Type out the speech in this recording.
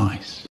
nice.